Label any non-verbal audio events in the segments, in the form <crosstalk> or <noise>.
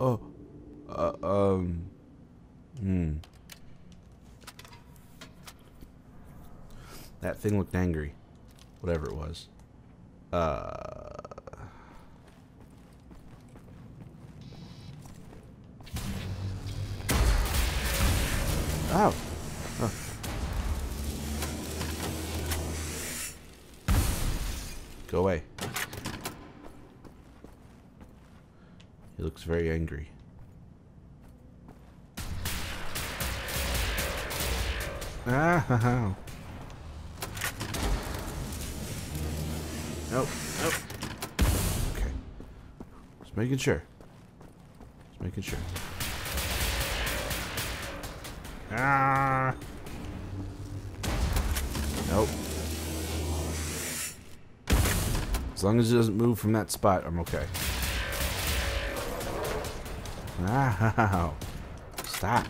oh, uh, um, hmm. That thing looked angry. Whatever it was. Uh. Oh. oh. Go away. He looks very angry. Ah, ha, ha. Nope, nope. Okay. Just making sure. Just making sure. Ah. Nope. As long as it doesn't move from that spot, I'm okay. Wow. Stop.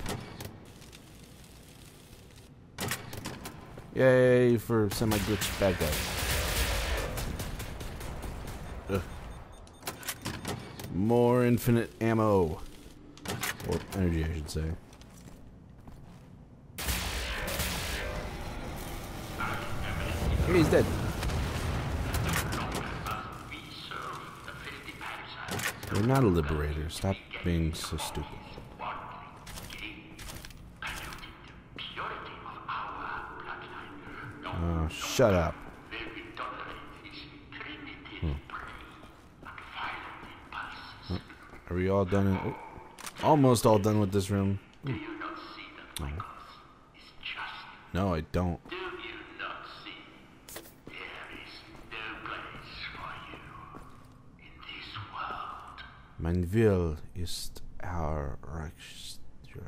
Yay for semi-glitch bad guys. Ugh. More infinite ammo. Or energy, I should say. Hey, he's dead. You're not a liberator. Stop being so stupid. Oh, shut up. Hmm. Are we all done? In, oh, almost all done with this room. Hmm. No. no, I don't. Mein Will ist our Reichstür.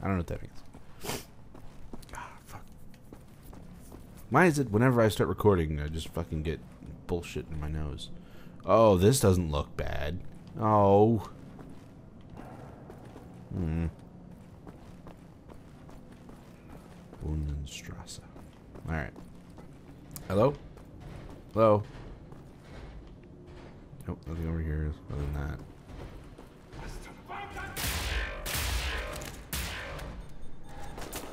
I don't know what that means. Ah, fuck. Why is it whenever I start recording, I just fucking get bullshit in my nose? Oh, this doesn't look bad. Oh. Hmm. Bundenstrasse. Alright. Hello? Hello? Nope, nothing over here other than that.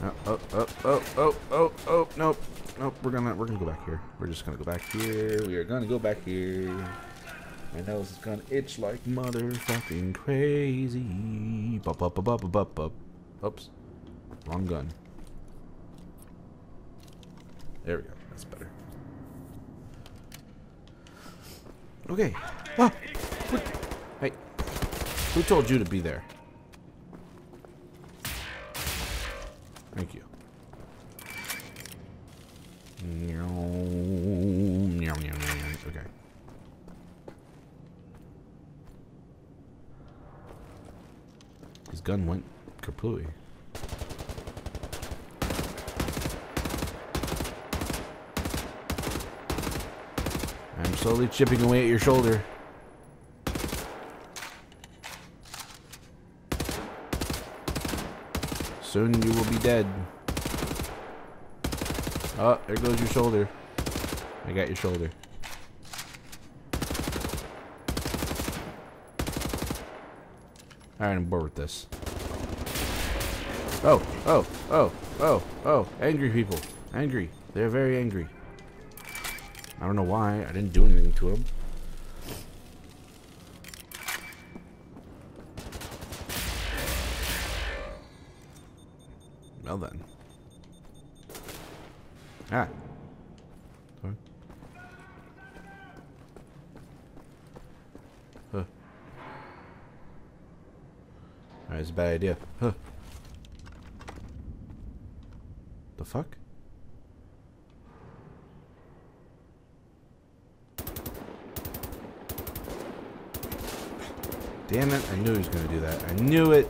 Oh, oh, oh, oh, oh, oh, oh, nope. Nope, we're gonna we're gonna go back here. We're just gonna go back here. We are gonna go back here. My nose is gonna itch like motherfucking crazy. Bup, bup, bup, bup, bup, bup. Oops. Wrong gun. There we go. That's better. Okay. Ah? Hey, who told you to be there? Thank you. Okay. His gun went kapooey. I'm slowly chipping away at your shoulder. Soon you will be dead. Oh, there goes your shoulder. I got your shoulder. Alright, I'm bored with this. Oh, oh, oh, oh, oh, angry people. Angry. They're very angry. I don't know why. I didn't do anything to him. Well then. Ah. Sorry. Huh. Alright, it's a bad idea. Huh. The fuck? Damn it, I knew he was gonna do that. I knew it!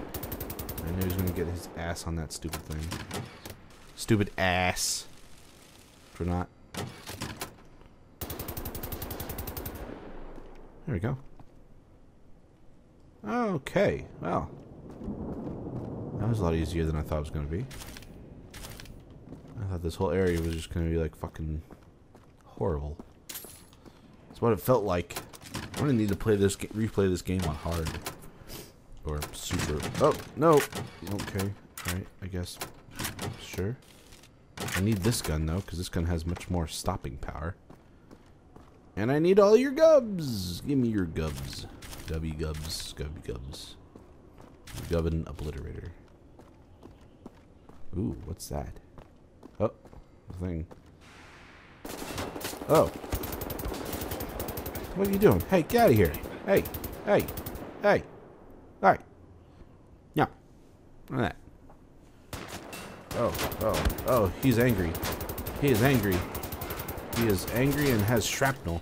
I knew he was gonna get his ass on that stupid thing. Stupid ass. For not. There we go. Okay, well. That was a lot easier than I thought it was gonna be. I thought this whole area was just gonna be like fucking horrible. That's what it felt like. I'm gonna need to play this, replay this game on hard. Or super. Oh, no. Okay. Alright, I guess. Sure. I need this gun, though, because this gun has much more stopping power. And I need all your gubs. Give me your gubs. Gubby gubs. Gubby gubs. Gubbin obliterator. Ooh, what's that? Oh, thing. Oh. What are you doing? Hey, get out of here. Hey, hey, hey. Alright. Yeah. Look at that. Oh, oh, oh, he's angry. He is angry. He is angry and has shrapnel.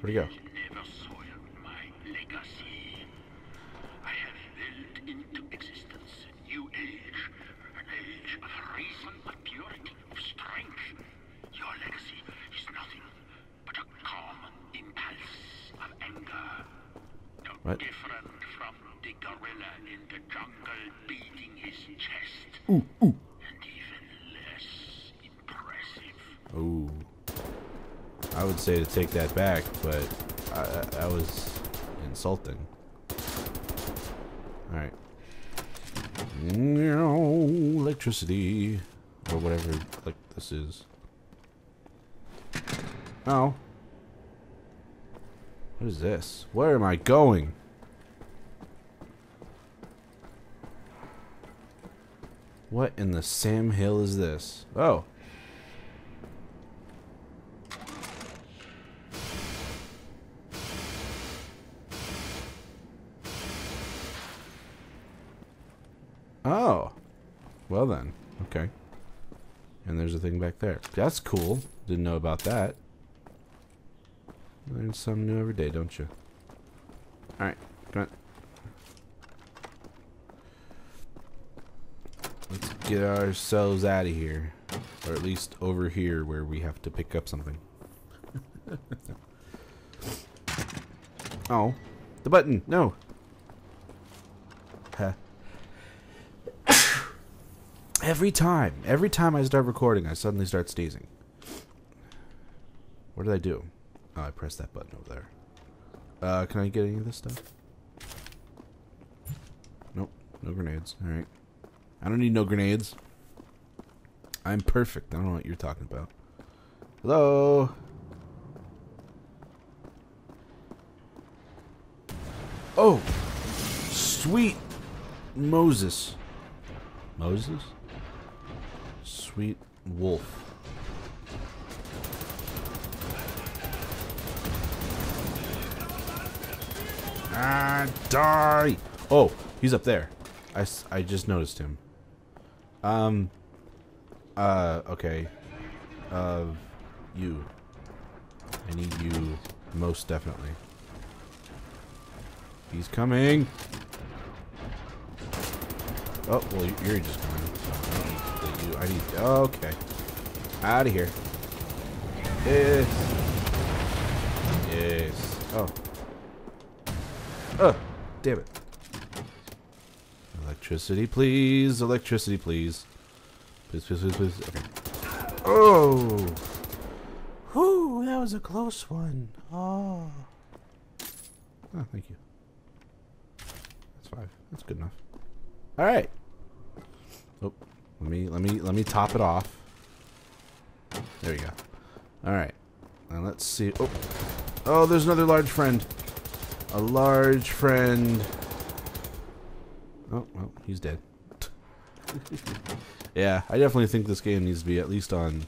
Where'd he go? What? Different from the gorilla in the jungle beating his chest. Ooh, ooh. And even less impressive. Ooh. I would say to take that back, but I, I, that was insulting. Alright. Mm, electricity. Or whatever like this is. Oh. What is this? Where am I going? What in the Sam Hill is this? Oh. Well then. Okay. And there's a thing back there. That's cool. Didn't know about that. Learn something new every day, don't you? Alright. Let's get ourselves out of here. Or at least over here where we have to pick up something. <laughs> oh. The button. No. Huh. Every time, every time I start recording, I suddenly start sneezing. What did I do? Oh, I pressed that button over there. Uh, can I get any of this stuff? Nope, no grenades. Alright. I don't need no grenades. I'm perfect. I don't know what you're talking about. Hello? Oh! Sweet Moses. Moses? Sweet wolf. Ah, die! Oh, he's up there. I, I just noticed him. Um. Uh, okay. Uh, you. I need you most definitely. He's coming! Oh, well, you- you're just coming. So I need you. I need. Okay. Out of here. Yes. Yes. Oh. Oh, damn it. Electricity, please. Electricity, please. Please, please, please, please. Okay. Oh. Whew, that was a close one. Oh. Oh, thank you. That's five. That's good enough. All right. Oh, let me let me let me top it off. There we go. All right. Now let's see. Oh, oh, there's another large friend. A large friend. Oh, well, he's dead. <laughs> yeah, I definitely think this game needs to be at least on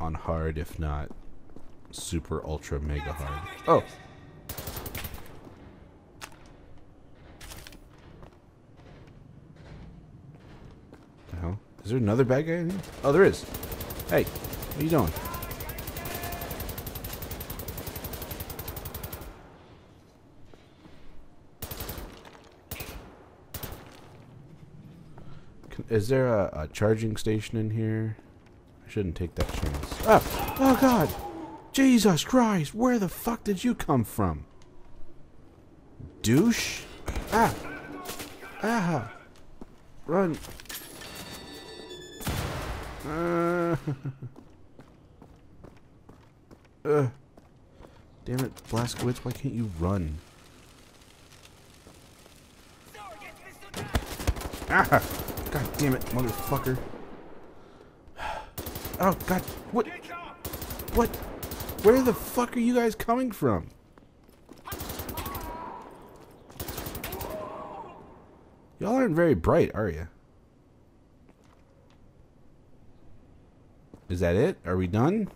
on hard, if not super ultra mega hard. Oh. The hell? Is there another bad guy in here? Oh, there is. Hey, what are you doing? Is there a, a charging station in here? I shouldn't take that chance. Oh, oh God! Jesus Christ! Where the fuck did you come from? Douche? Ah! Ah! Run! Uh, Ugh. <laughs> Damn it, Blazkowicz, why can't you run? Ah! God damn it, motherfucker. Oh, God. What? What? Where the fuck are you guys coming from? Y'all aren't very bright, are you? Is that it? Are we done?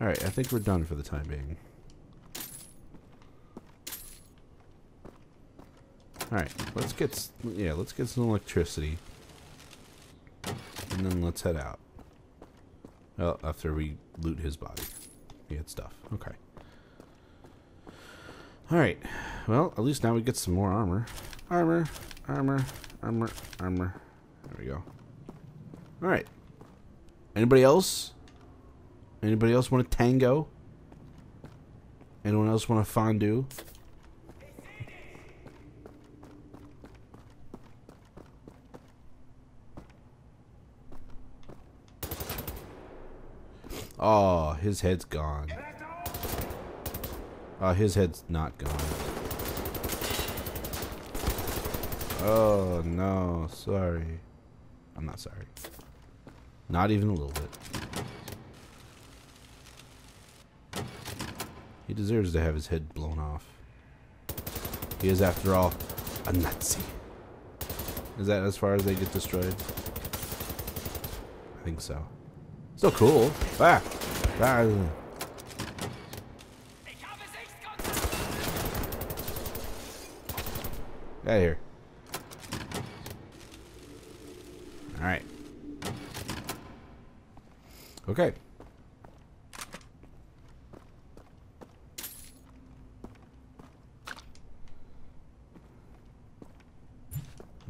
Alright, I think we're done for the time being. Alright, let's get, yeah, let's get some electricity. And then let's head out. Well, after we loot his body. He had stuff. Okay. Alright. Well, at least now we get some more armor. Armor, armor, armor, armor. There we go. Alright. Anybody else? Anybody else want a tango? Anyone else want a fondue? Oh, his head's gone. Oh, his head's not gone. Oh, no. Sorry. I'm not sorry. Not even a little bit. He deserves to have his head blown off. He is, after all, a Nazi. Is that as far as they get destroyed? I think so. Still cool. Ah! ah. Out of here. Alright. Okay.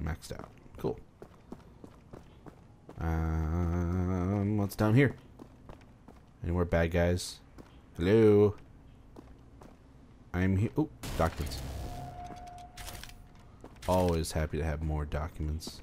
Maxed out. Cool. Um, what's down here? Any more bad guys? Hello? I'm here. Oh, documents. Always happy to have more documents.